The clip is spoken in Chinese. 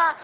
爸